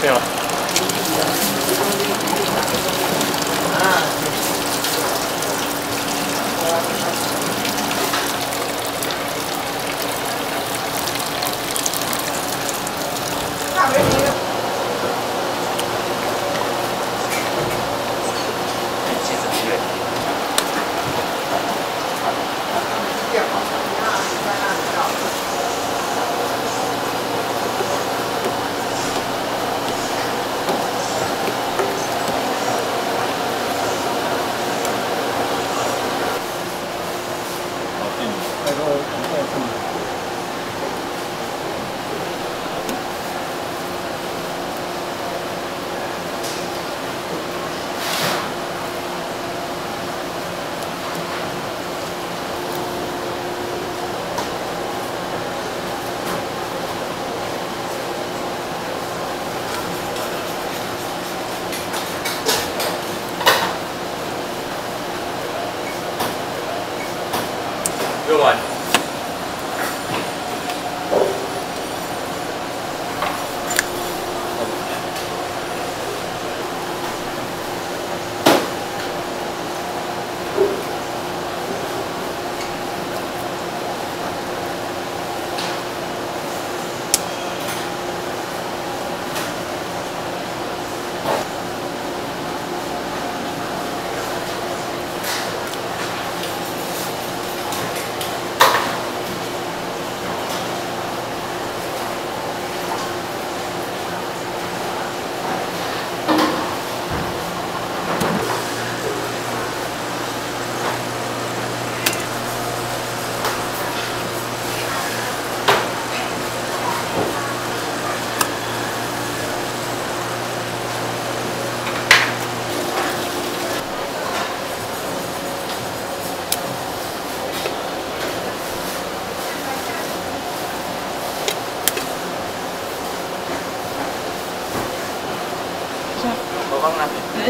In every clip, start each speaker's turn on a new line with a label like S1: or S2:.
S1: 没有
S2: 了。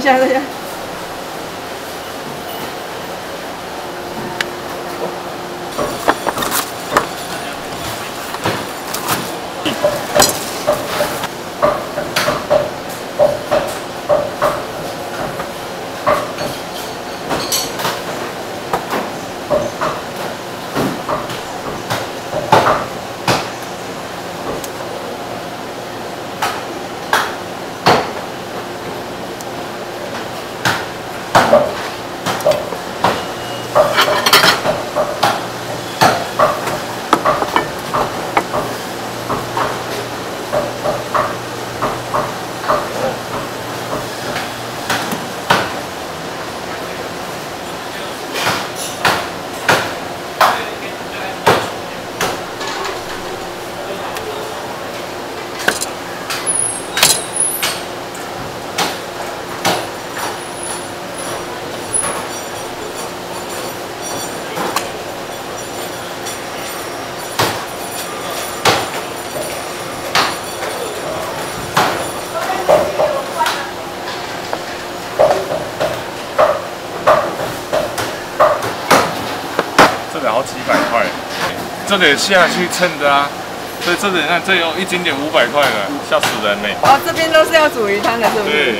S3: 等一下，等一下。
S1: 这个好几百块，这里下去称的啊，所以这里你看，这有一斤点五百块了，吓死人呢。
S3: 哦，这边都是要煮鱼汤的，是不是？
S1: 对。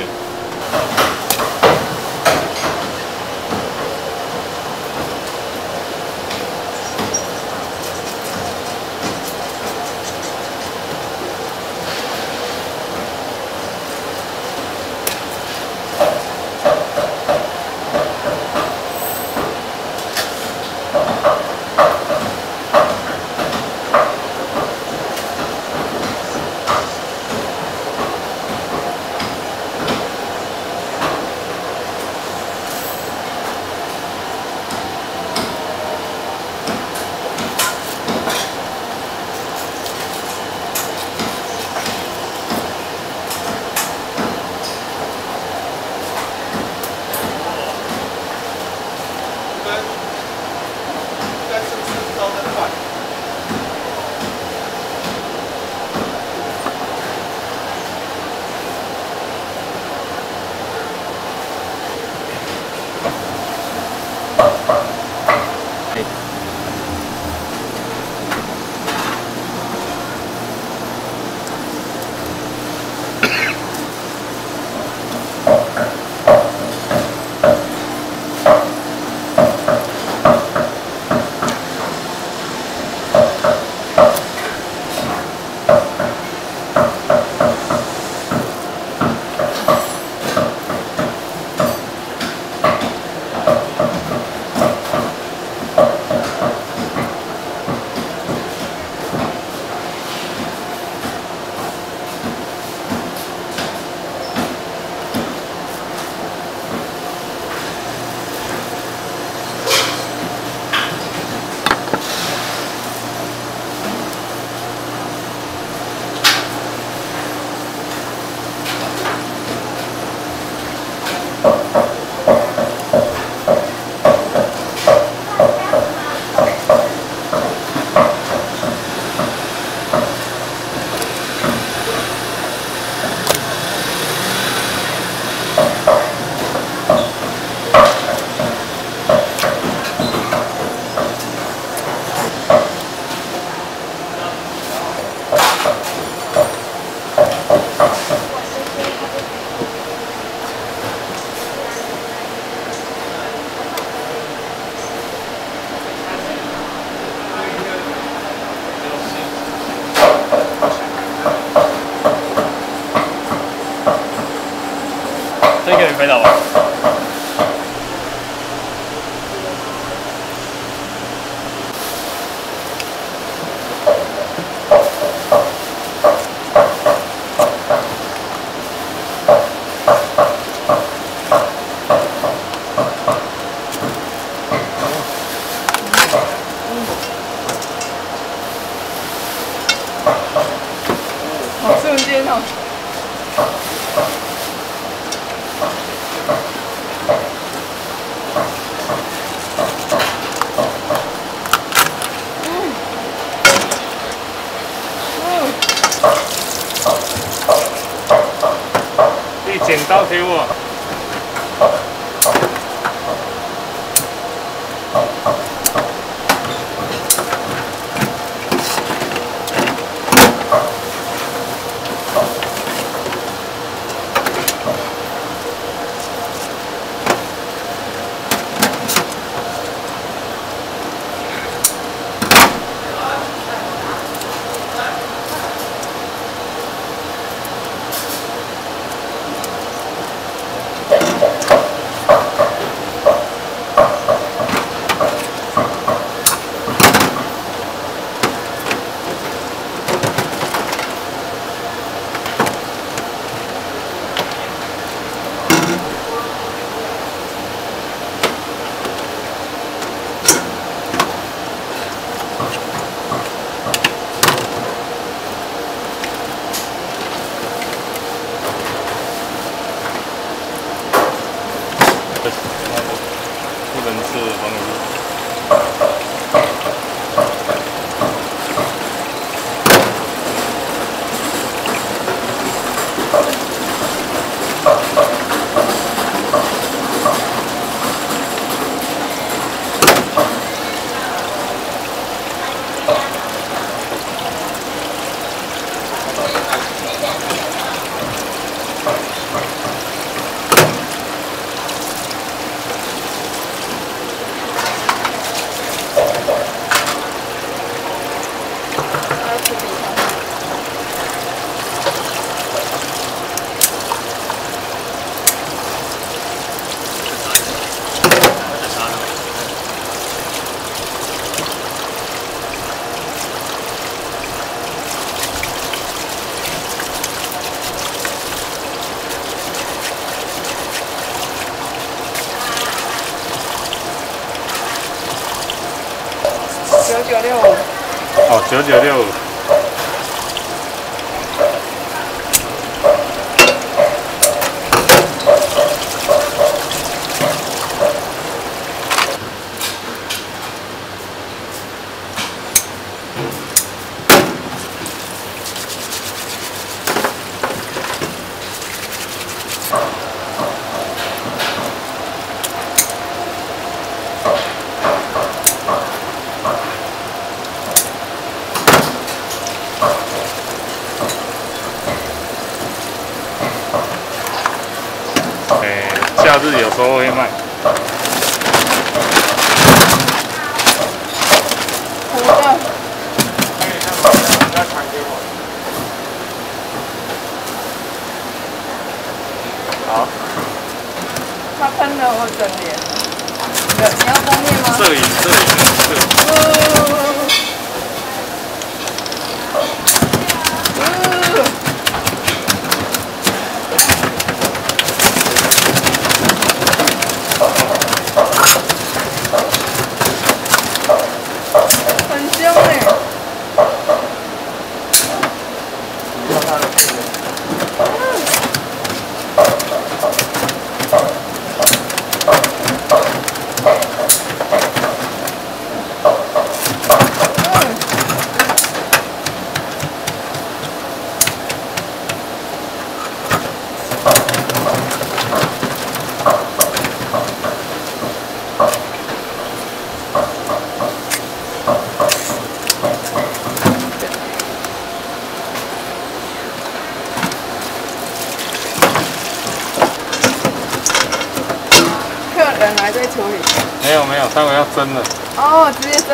S3: 好
S1: 好。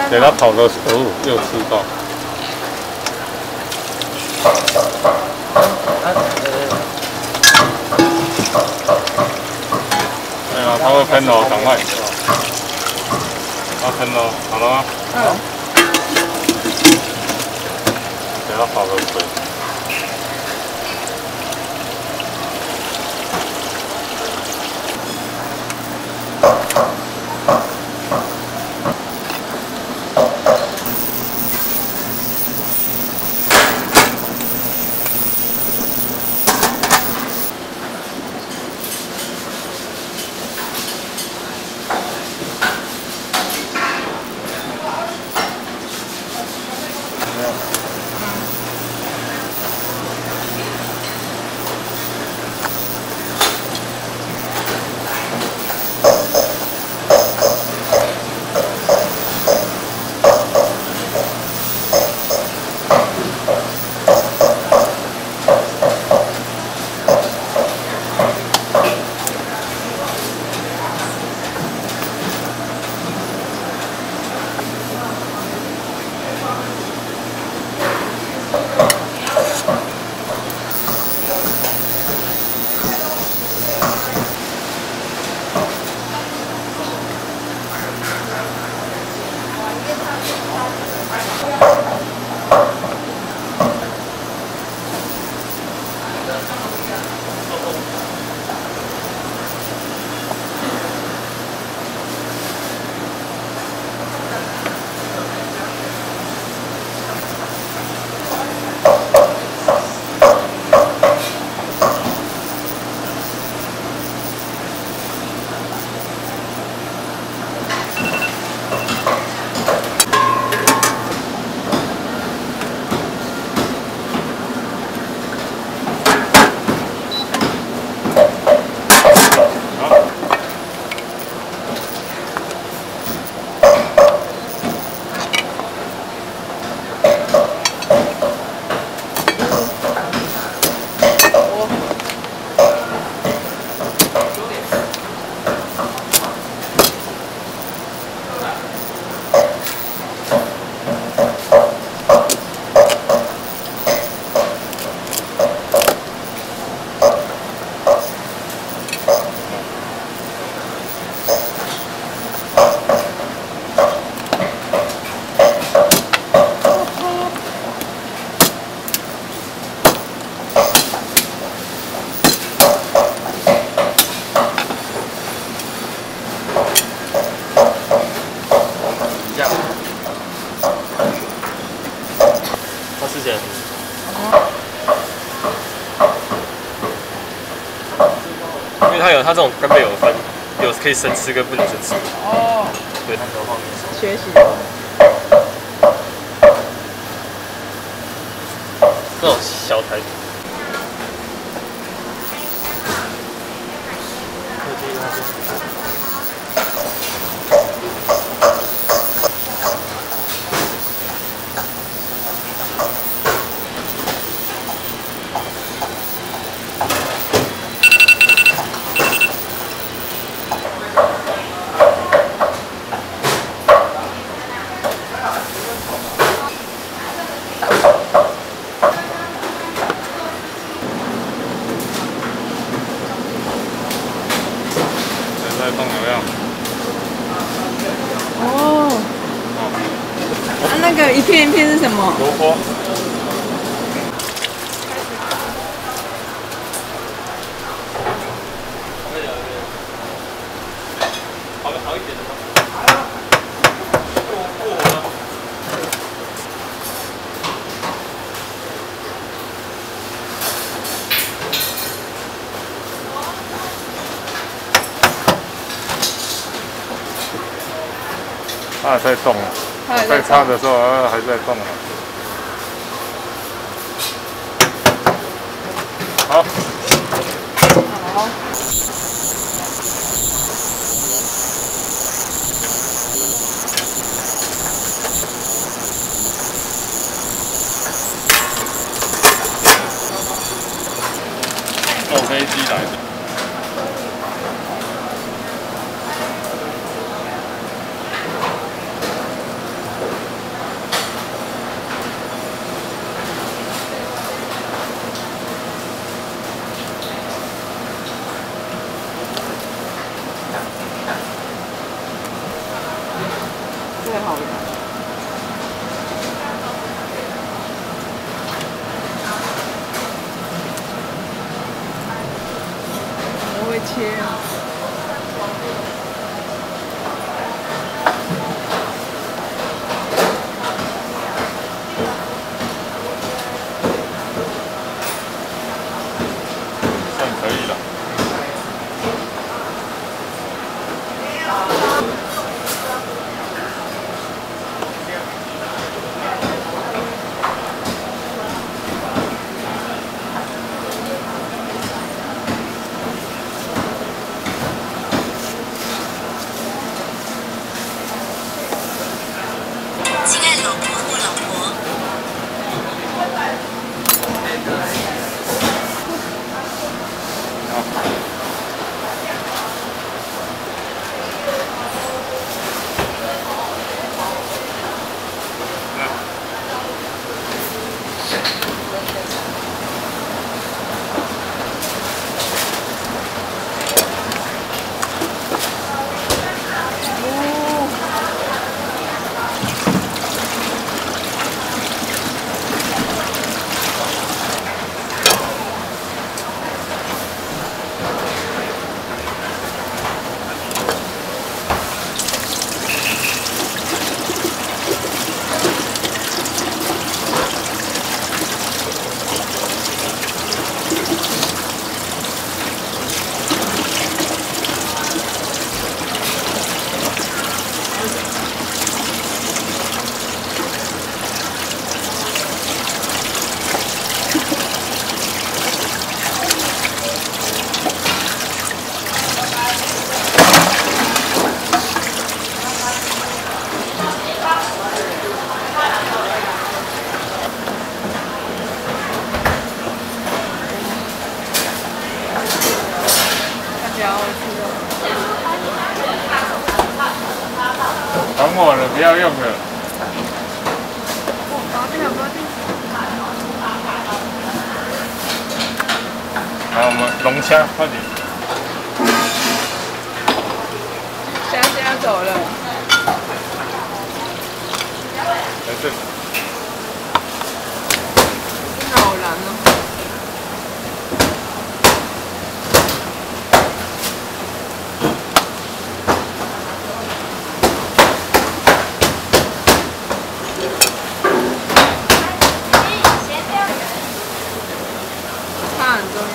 S1: 等他跑的时候、哦、又吃到。对啊，他会喷哦，赶快！它喷哦，好了吗？
S4: 嗯。
S1: 等他跑的水。
S2: 它有它这种干贝有分，有可以生吃跟不能生吃。
S3: 哦，
S2: 对，它的话
S3: 学习。
S2: 这种小台。
S1: 现在动有没有？
S3: 哦。啊，那个一片一片是什么？
S1: 萝卜。
S2: 好好一点的吗？
S1: 它还在动，
S3: 啊
S1: 在擦的时候啊还在动啊。好。虾，快点。
S3: 走了。
S1: 哎，对。
S3: 好难哦。它很重要。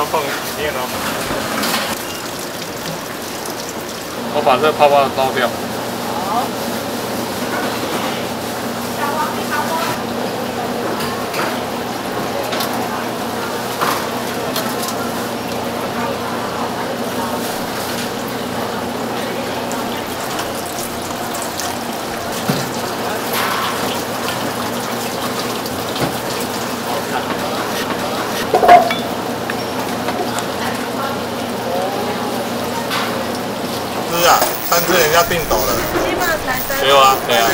S1: 上放里面哦。我把这泡泡倒掉。
S5: 是啊，三只人家订走了。
S3: 起码才三
S1: 没有啊，对啊。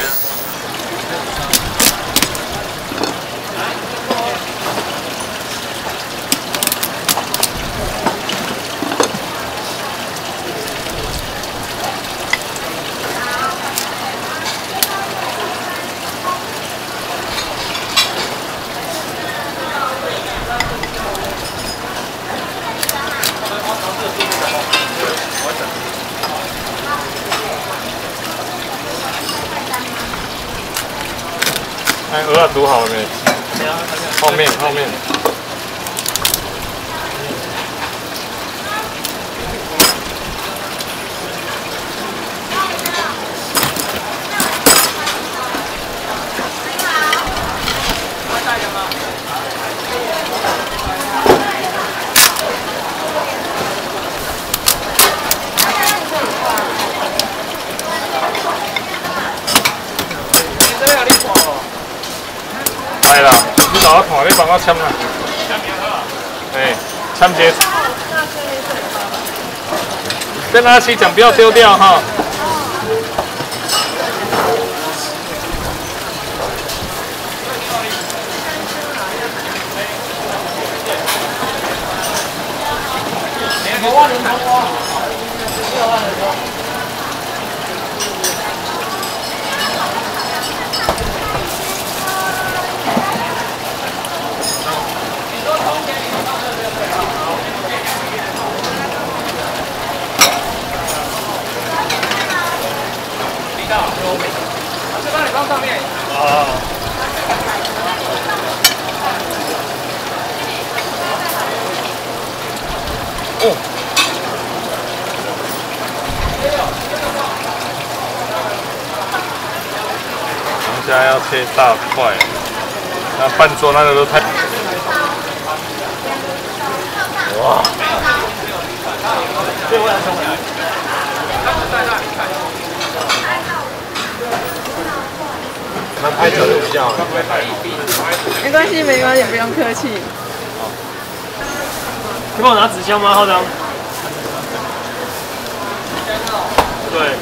S1: 哎，鹅啊煮好了没？后面后面。来啦，你找我签啦。哎，签结。跟垃圾讲，不要丢掉哈。人家要切大块，那半桌那个都太……哇！
S5: 那拍照就比较。
S3: 没关系，没关系，不用客气。
S6: 你帮我拿纸箱吗，浩章？对。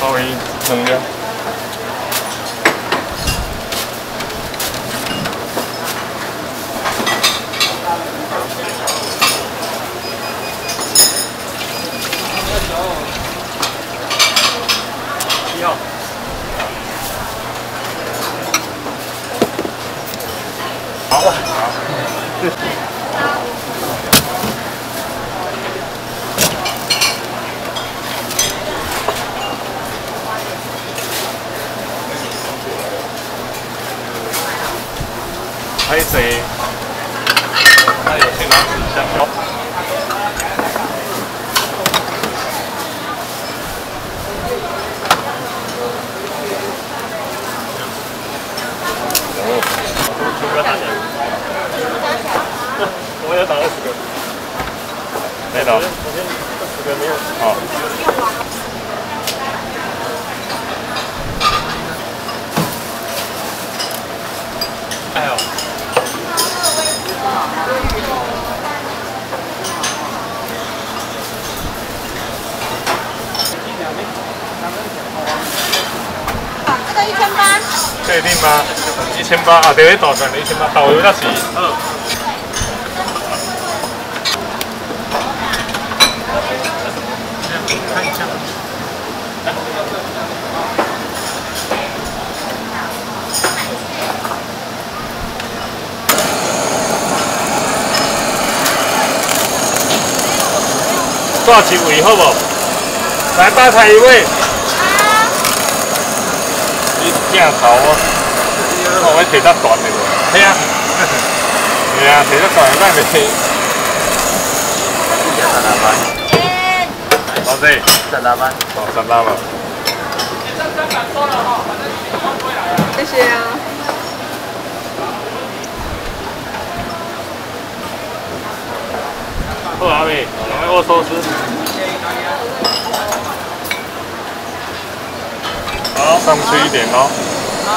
S1: 稍
S2: 怎么样？千八
S1: 啊，对，导上的一千八，导游那是。
S6: 嗯。
S5: 多
S1: 少几位好不好？来，大台一位。啊！你镜好啊！我我提得短的喎。系啊。系啊，提得短的，咱咪。老师，
S7: 在哪班？
S1: 哦，三八吧。
S4: 谢谢啊。
S1: 好阿妹，两位握寿司。好，上去一点哦。
S4: 好。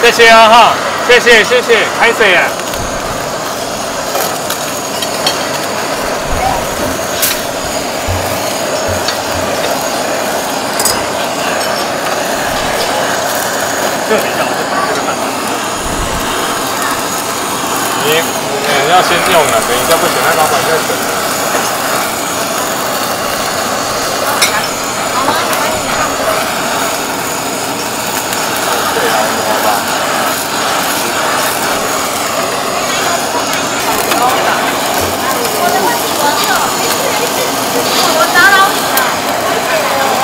S1: 谢谢啊哈，谢谢谢谢，开水啊。这里要你你要先用了，等一下不行，那老板在等。对啊，摸吧。
S8: 我打扰你了。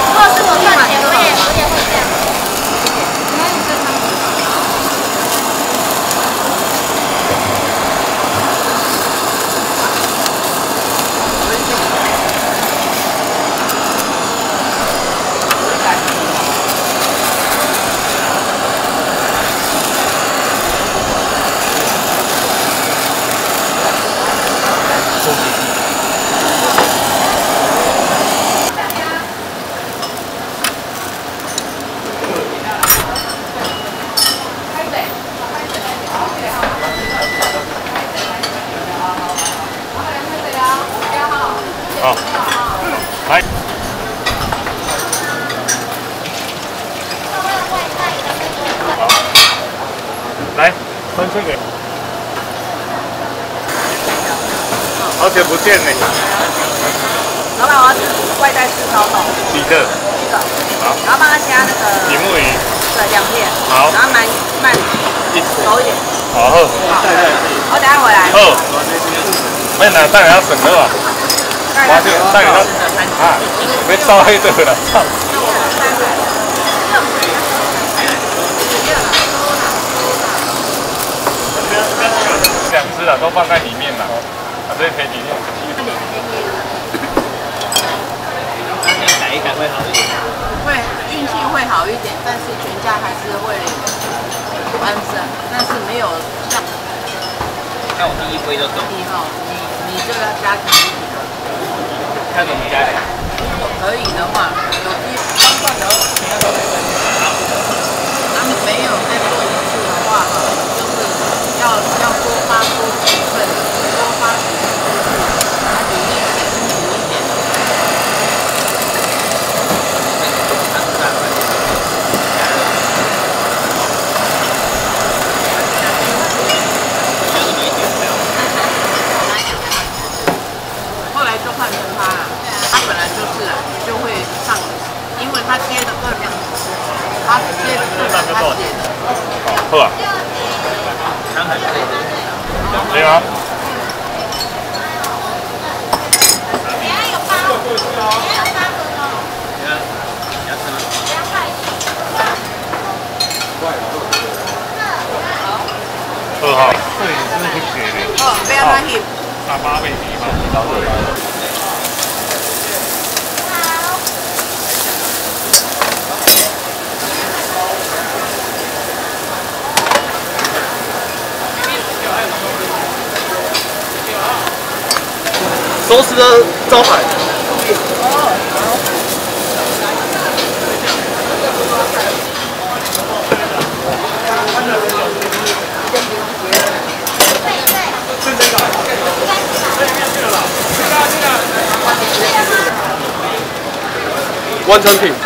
S8: 如果是我赚钱，我也我也会这样。
S1: 好，来。好，来，分这个。好久不见呢，
S4: 老板，我要吃外带吃烧烤，
S1: 彼得，
S4: 一个，
S1: 好，
S4: 然后帮他加那个
S1: 比目鱼，
S4: 对两片，
S1: 好
S4: 然后蛮慢
S1: 一
S4: 熟一点，
S1: 好好，
S4: 我等下回来。
S1: 好，没拿带要省了吧？我就带给他啊，别烧黑这个了，操！两只了，都放在里面了，啊，这可以里面。
S7: 改一改会好一点。
S4: 会运气会好一点，但是全家还是会不安生，但是没有像
S7: 看我第一杯就懂，
S4: 你哈，你你就要加强一点，
S7: 看怎么加的。
S4: 如果可以的话，有机方算的，他们没有再做一次的话，哈，就是要要多发出水分，多发几次出去，它里面清楚一点。后来就换成他了，他本来就是啊就会上，因为他接的个量，他接的个量他写的，
S1: 好，好啊，可以吗？
S8: 等下有八，等下有八个哦。
S1: 二号，这里是不写的，
S4: 哦，不要他 hit，
S1: 大八倍低嘛。
S7: 寿司的招牌。完成品。